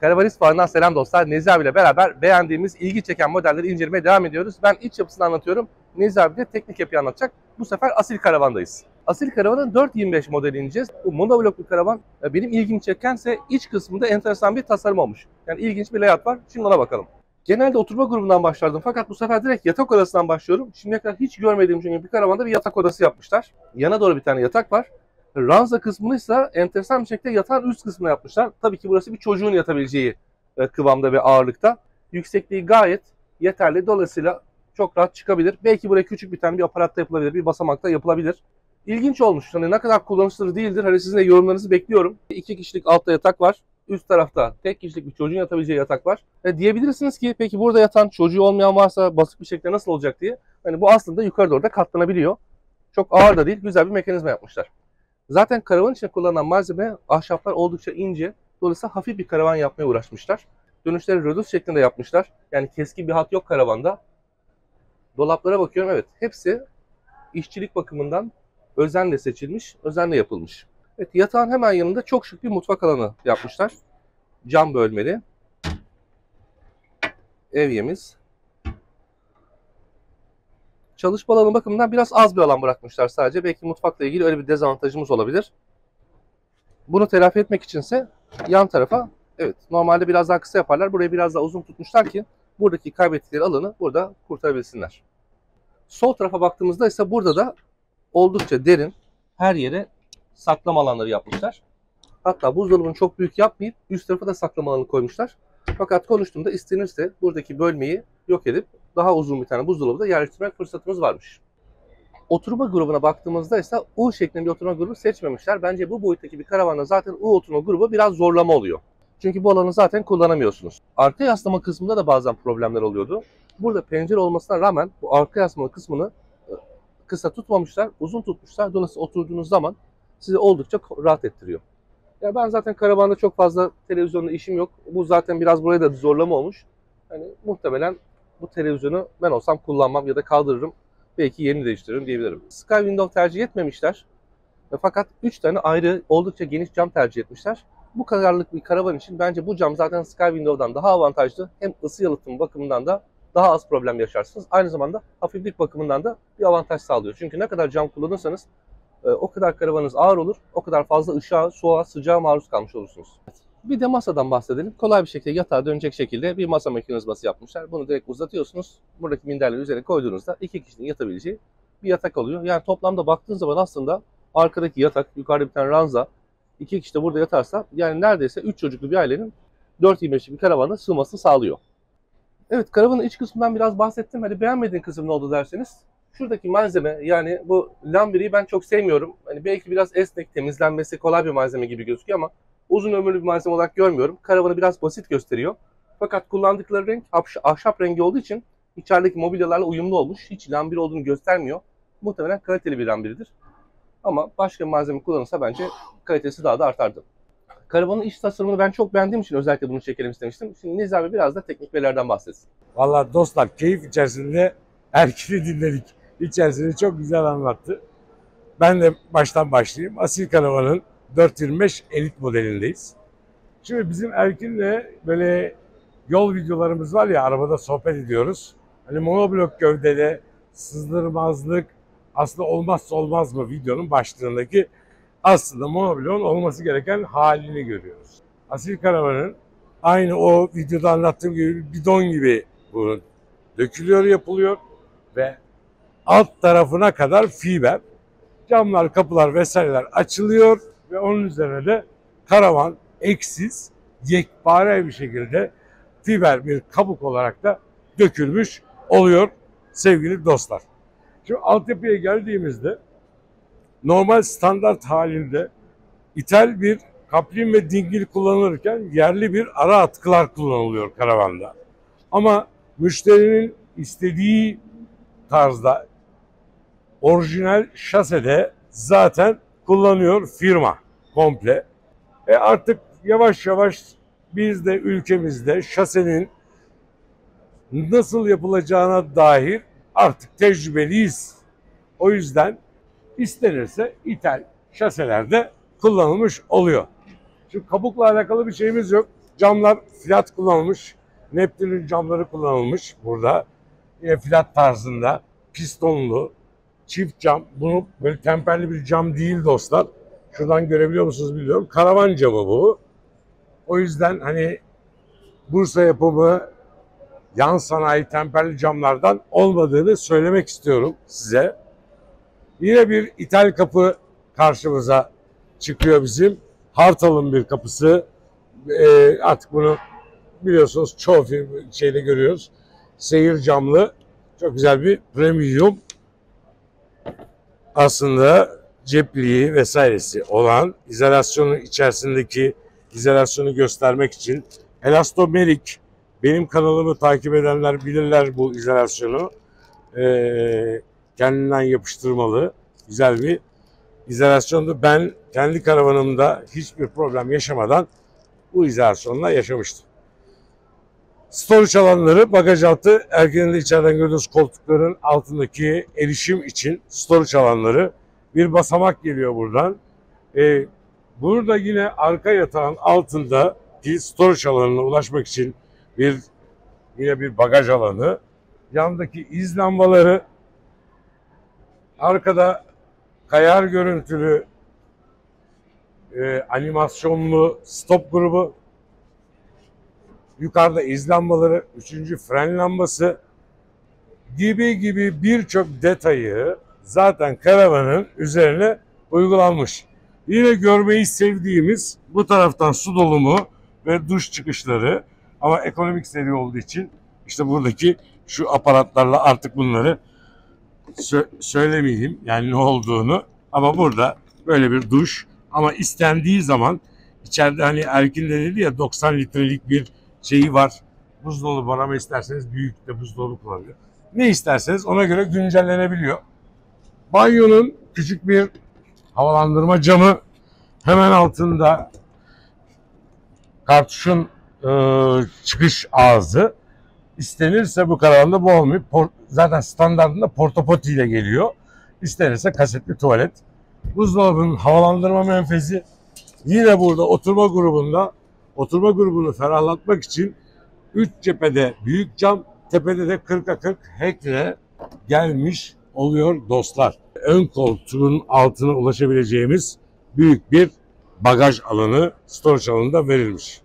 Karavanist Fuarı'ndan selam dostlar. Nezi abiyle beraber beğendiğimiz, ilgi çeken modelleri incelemeye devam ediyoruz. Ben iç yapısını anlatıyorum. Nezi abi de teknik yapıyı anlatacak. Bu sefer Asil Karavan'dayız. Asil Karavan'ın 425 modeli ineceğiz. Bu monoblok bir karavan. E, Benim ilgimi çekense iç kısmında enteresan bir tasarım olmuş. Yani ilginç bir layout var. Şimdi ona bakalım. Genelde oturma grubundan başlardım fakat bu sefer direkt yatak odasından başlıyorum. Şimdiye kadar hiç görmediğim çünkü bir karavanda bir yatak odası yapmışlar. Yana doğru bir tane yatak var. Ranza kısmını ise enteresan bir şekilde yatağın üst kısmına yapmışlar. Tabii ki burası bir çocuğun yatabileceği e, kıvamda ve ağırlıkta. Yüksekliği gayet yeterli. Dolayısıyla çok rahat çıkabilir. Belki buraya küçük bir tane bir aparatta yapılabilir, bir basamakta yapılabilir. İlginç olmuş. Hani ne kadar kullanışlı değildir. Hani sizin de yorumlarınızı bekliyorum. İki kişilik altta yatak var. Üst tarafta tek kişilik bir çocuğun yatabileceği yatak var. E diyebilirsiniz ki peki burada yatan çocuğu olmayan varsa basık bir şekilde nasıl olacak diye. Hani bu aslında yukarı doğru da katlanabiliyor. Çok ağır da değil. Güzel bir mekanizma yapmışlar. Zaten karavan için kullanılan malzeme ahşaplar oldukça ince. Dolayısıyla hafif bir karavan yapmaya uğraşmışlar. Dönüşleri rödus şeklinde yapmışlar. Yani keskin bir hat yok karavanda. Dolaplara bakıyorum evet hepsi işçilik bakımından özenle seçilmiş, özenle yapılmış. Evet yatağın hemen yanında çok şık bir mutfak alanı yapmışlar. Cam bölmeli. Evyemiz. Çalışma alanı bakımından biraz az bir alan bırakmışlar sadece. Belki mutfakla ilgili öyle bir dezavantajımız olabilir. Bunu telafi etmek içinse yan tarafa evet normalde biraz daha kısa yaparlar. Burayı biraz daha uzun tutmuşlar ki buradaki kaybettikleri alanı burada kurtarabilsinler. Sol tarafa baktığımızda ise burada da oldukça derin her yere saklama alanları yapmışlar. Hatta buzdolabını çok büyük yapmayıp üst tarafa da saklama alanı koymuşlar. Fakat konuştuğumda istenirse buradaki bölmeyi yok edip daha uzun bir tane buzdolabı da yerleştirmek fırsatımız varmış. Oturma grubuna baktığımızda ise U şeklinde bir oturma grubu seçmemişler. Bence bu boyuttaki bir karavanda zaten U oturma grubu biraz zorlama oluyor. Çünkü bu alanı zaten kullanamıyorsunuz. Arka yaslama kısmında da bazen problemler oluyordu. Burada pencere olmasına rağmen bu arka yaslama kısmını e, kısa tutmamışlar, uzun tutmuşlar. Dolayısıyla oturduğunuz zaman sizi oldukça rahat ettiriyor. Ya ben zaten karavanda çok fazla televizyonla işim yok. Bu zaten biraz buraya da zorlama olmuş. Hani muhtemelen bu televizyonu ben olsam kullanmam ya da kaldırırım. Belki yerini değiştiririm diyebilirim. Sky Window tercih etmemişler. E, Fakat 3 tane ayrı oldukça geniş cam tercih etmişler. Bu kadarlık bir karavan için bence bu cam zaten Sky Window'dan daha avantajlı. Hem ısı yalıtım bakımından da daha az problem yaşarsınız. Aynı zamanda hafiflik bakımından da bir avantaj sağlıyor. Çünkü ne kadar cam kullanırsanız e, o kadar karavanınız ağır olur, o kadar fazla ışığa, soğuğa, sıcağa maruz kalmış olursunuz. Bir de masadan bahsedelim. Kolay bir şekilde yatağa dönecek şekilde bir masa mekanizması yapmışlar. Bunu direkt uzatıyorsunuz. Buradaki minderleri üzerine koyduğunuzda iki kişinin yatabileceği bir yatak oluyor. Yani toplamda baktığın zaman aslında arkadaki yatak, yukarıda bir tane ranza, iki kişi de burada yatarsa yani neredeyse 3 çocuklu bir ailenin 4-25'lik bir karavana sığmasını sağlıyor. Evet karavanın iç kısmından biraz bahsettim. Hani beğenmediğin kısım ne oldu derseniz. Şuradaki malzeme yani bu lambiriyi ben çok sevmiyorum. Hani belki biraz esnek, temizlenmesi kolay bir malzeme gibi gözüküyor ama uzun ömürlü bir malzeme olarak görmüyorum. Karavanı biraz basit gösteriyor. Fakat kullandıkları renk ahş- ahşap rengi olduğu için içerideki mobilyalarla uyumlu olmuş. Hiç lambir olduğunu göstermiyor. Muhtemelen kaliteli bir lambiridir. Ama başka bir malzeme kullanırsa bence kalitesi daha da artardı. Karavanın iç tasarımını ben çok beğendiğim için özellikle bunu çekelim istemiştim. Şimdi Nizi abi biraz da teknik verilerden bahsetsin. Vallahi dostlar keyif içerisinde Erkin'i dinledik. İçerisini çok güzel anlattı. Ben de baştan başlayayım. Asil Karavan'ın 425 elit modelindeyiz. Şimdi bizim Erkin'le böyle yol videolarımız var ya arabada sohbet ediyoruz. Hani monoblok gövdede sızdırmazlık aslında olmazsa olmaz mı videonun başlığındaki aslında monobloğun olması gereken halini görüyoruz. Asil Karavan'ın aynı o videoda anlattığım gibi bidon gibi bu dökülüyor yapılıyor ve alt tarafına kadar fiber. Camlar, kapılar vesaireler açılıyor ve onun üzerine de karavan eksiz, yekpare bir şekilde fiber bir kabuk olarak da dökülmüş oluyor sevgili dostlar. Şimdi altyapıya geldiğimizde normal standart halinde ithal bir kaplin ve dingil kullanılırken yerli bir ara atkılar kullanılıyor karavanda. Ama müşterinin istediği tarzda orijinal şasede zaten kullanıyor firma komple. E artık yavaş yavaş biz de ülkemizde şasenin nasıl yapılacağına dair artık tecrübeliyiz. O yüzden istenirse ithal şaselerde kullanılmış oluyor. Şimdi kabukla alakalı bir şeyimiz yok. Camlar flat kullanılmış. Neptün'ün camları kullanılmış burada. Yine flat tarzında pistonlu çift cam. Bunu böyle temperli bir cam değil dostlar. Şuradan görebiliyor musunuz bilmiyorum. Karavan camı bu. O yüzden hani Bursa yapımı yan sanayi temperli camlardan olmadığını söylemek istiyorum size. Yine bir ithal kapı karşımıza çıkıyor bizim. Hartal'ın bir kapısı. Ee, artık bunu biliyorsunuz çoğu film şeyde görüyoruz. Seyir camlı. Çok güzel bir premium aslında cepliği vesairesi olan izolasyonun içerisindeki izolasyonu göstermek için elastomerik benim kanalımı takip edenler bilirler bu izolasyonu. Ee, kendinden yapıştırmalı güzel bir izolasyondu. Ben kendi karavanımda hiçbir problem yaşamadan bu izolasyonla yaşamıştım. Storage alanları bagaj altı erkeğin de içeriden gördüğünüz koltukların altındaki erişim için storage alanları bir basamak geliyor buradan. Ee, burada yine arka yatağın altında ki storage alanına ulaşmak için bir yine bir bagaj alanı. Yandaki iz lambaları arkada kayar görüntülü e, animasyonlu stop grubu yukarıda iz lambaları, üçüncü fren lambası gibi gibi birçok detayı zaten karavanın üzerine uygulanmış. Yine görmeyi sevdiğimiz bu taraftan su dolumu ve duş çıkışları ama ekonomik seri olduğu için işte buradaki şu aparatlarla artık bunları sö- söylemeyeyim yani ne olduğunu ama burada böyle bir duş ama istendiği zaman içeride hani Erkin de dedi ya 90 litrelik bir şeyi var. Buzdolabı var ama isterseniz büyük de buzdolabı kullanıyor. Ne isterseniz ona göre güncellenebiliyor. Banyonun küçük bir havalandırma camı hemen altında kartuşun e, çıkış ağzı. İstenirse bu karavanda bu olmuyor. Por- zaten standartında portopoti ile geliyor. İstenirse kasetli tuvalet. Buzdolabının havalandırma menfezi yine burada oturma grubunda oturma grubunu ferahlatmak için 3 cephede büyük cam, tepede de 40'a 40 hekle gelmiş oluyor dostlar. Ön koltuğun altına ulaşabileceğimiz büyük bir bagaj alanı, storage alanında verilmiş.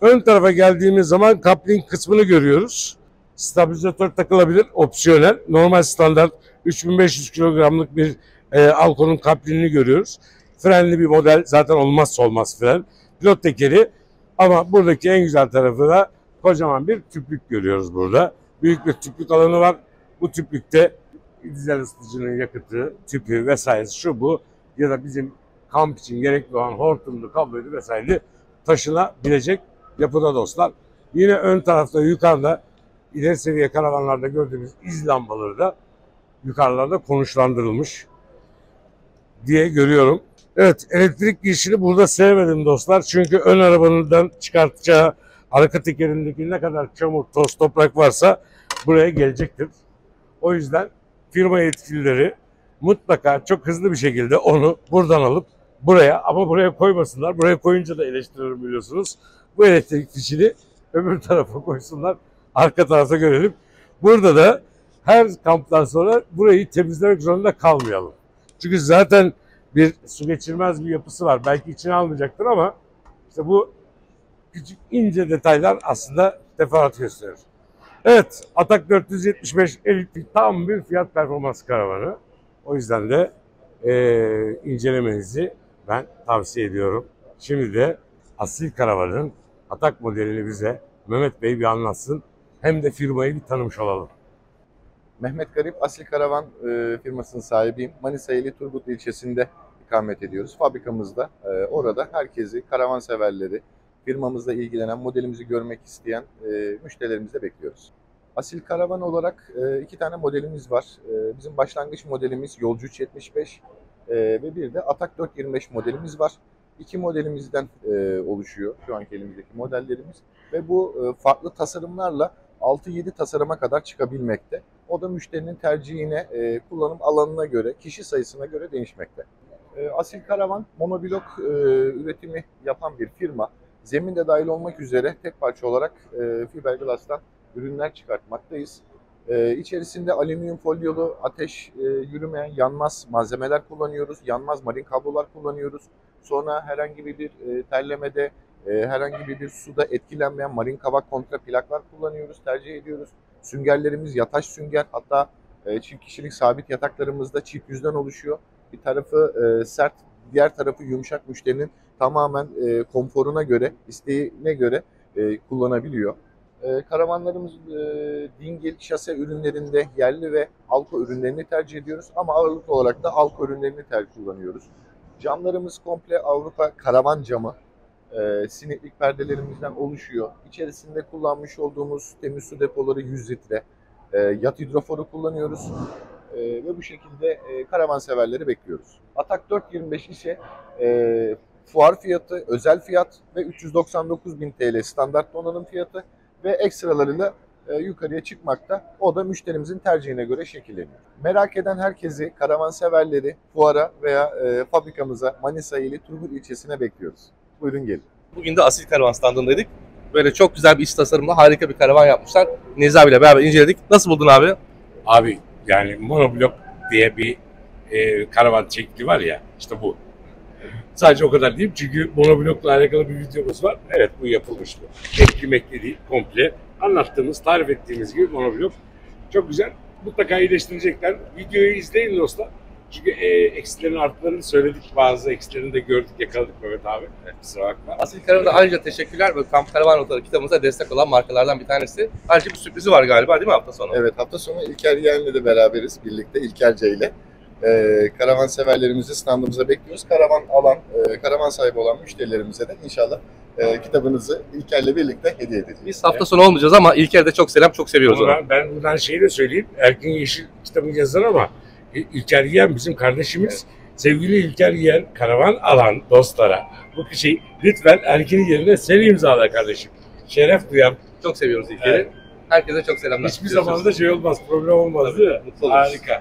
Ön tarafa geldiğimiz zaman coupling kısmını görüyoruz. Stabilizatör takılabilir, opsiyonel. Normal standart 3500 kilogramlık bir e, Alcon'un couplingini görüyoruz. Frenli bir model, zaten olmazsa olmaz fren. Pilot tekeri ama buradaki en güzel tarafı da kocaman bir tüplük görüyoruz burada. Büyük bir tüplük alanı var. Bu tüplükte dizel ısıtıcının yakıtı, tüpü vesaire şu bu ya da bizim kamp için gerekli olan hortumlu, kabloydu vesaire taşınabilecek yapıda dostlar. Yine ön tarafta yukarıda ileri seviye karavanlarda gördüğümüz iz lambaları da yukarılarda konuşlandırılmış diye görüyorum. Evet elektrik girişini burada sevmedim dostlar. Çünkü ön arabanından çıkartacağı arka tekerindeki ne kadar çamur, toz, toprak varsa buraya gelecektir. O yüzden firma yetkilileri mutlaka çok hızlı bir şekilde onu buradan alıp buraya ama buraya koymasınlar. Buraya koyunca da eleştiririm biliyorsunuz. Bu elektrik fişini öbür tarafa koysunlar. Arka tarafa görelim. Burada da her kamptan sonra burayı temizlemek zorunda kalmayalım. Çünkü zaten bir su geçirmez bir yapısı var. Belki içine almayacaktır ama işte bu küçük ince detaylar aslında teferruat gösterir. Evet, Atak 475 Elite tam bir fiyat performans karavanı. O yüzden de eee, incelemenizi ben tavsiye ediyorum. Şimdi de asil karavanın Atak modelini bize Mehmet Bey bir anlatsın. Hem de firmayı bir tanımış olalım. Mehmet Garip Asil Karavan e, firmasının sahibiyim. Manisa ili Turgut ilçesinde ikamet ediyoruz. Fabrikamızda e, orada herkesi, karavan severleri, firmamızla ilgilenen, modelimizi görmek isteyen e, müşterilerimizi bekliyoruz. Asil Karavan olarak e, iki tane modelimiz var. E, bizim başlangıç modelimiz Yolcu 375 e, ve bir de Atak 425 modelimiz var. İki modelimizden e, oluşuyor şu anki elimizdeki modellerimiz ve bu e, farklı tasarımlarla 6-7 tasarıma kadar çıkabilmekte. O da müşterinin tercihine, e, kullanım alanına göre, kişi sayısına göre değişmekte. E, Asil Karavan monoblok e, üretimi yapan bir firma. Zemin de dahil olmak üzere tek parça olarak e, fiberglass'tan ürünler çıkartmaktayız. E, içerisinde alüminyum folyolu, ateş e, yürümeyen, yanmaz malzemeler kullanıyoruz. Yanmaz marin kablolar kullanıyoruz. Sonra herhangi bir e, terlemede, e, herhangi bir suda etkilenmeyen marin kavak kontra plaklar kullanıyoruz, tercih ediyoruz. Süngerlerimiz yataş sünger. Hatta e, çift kişilik sabit yataklarımızda çift yüzden oluşuyor. Bir tarafı e, sert, diğer tarafı yumuşak müşterinin tamamen e, konforuna göre, isteğine göre e, kullanabiliyor. E, karavanlarımız e, dingil, şase ürünlerinde yerli ve Alko ürünlerini tercih ediyoruz. Ama ağırlıklı olarak da Alko ürünlerini tercih kullanıyoruz. Camlarımız komple Avrupa karavan camı. E, sineklik perdelerimizden oluşuyor. İçerisinde kullanmış olduğumuz temiz su depoları 100 litre. E, yat hidroforu kullanıyoruz. E, ve bu şekilde e, karavan severleri bekliyoruz. Atak 425 ise e, fuar fiyatı, özel fiyat ve 399.000 TL standart donanım fiyatı ve ekstralarıyla e, yukarıya çıkmakta. O da müşterimizin tercihine göre şekilleniyor. Merak eden herkesi, karavan severleri fuara veya e, fabrikamıza Manisa ili Turgut ilçesine bekliyoruz. Buyurun gelin. Bugün de Asil Karavan standındaydık. Böyle çok güzel bir iç tasarımla harika bir karavan yapmışlar. Nezi abiyle beraber inceledik. Nasıl buldun abi? Abi yani monoblok diye bir e, karavan şekli var ya işte bu. Sadece o kadar değil çünkü monoblokla alakalı bir videomuz var. Evet bu yapılmış bu. Ekli mekli değil komple. Anlattığımız, tarif ettiğimiz gibi monoblok. Çok güzel. Mutlaka iyileştirecekler. Videoyu izleyin dostlar. Çünkü e, eksilerin artlarını söyledik. Bazı eksilerini de gördük, yakaladık Mehmet abi. Evet, kusura bakma. Asil Karavan'a ayrıca teşekkürler. Böyle Kamp Karavan Rotaları kitabımıza destek olan markalardan bir tanesi. Ayrıca bir sürprizi var galiba değil mi hafta sonu? Evet hafta sonu İlker Yeğen'le de beraberiz birlikte İlker C ile. Ee, karavan severlerimizi standımıza bekliyoruz. Karavan alan, e, karavan sahibi olan müşterilerimize de inşallah e, kitabınızı İlker'le birlikte hediye edeceğiz. Biz hafta sonu olmayacağız ama İlker'e de çok selam, çok seviyoruz onu. Ama ben buradan şeyi de söyleyeyim. Erkin Yeşil kitabını yazar ama İlker Yiyen bizim kardeşimiz. Sevgili İlker Yiyen karavan alan dostlara bu kişi lütfen Erkin'in yerine seni imzala kardeşim. Şeref duyan. Çok seviyoruz İlker'i. Evet. Herkese çok selamlar. Hiçbir zaman da şey olmaz, problem olmaz değil mi? Mutlu oluruz. Harika.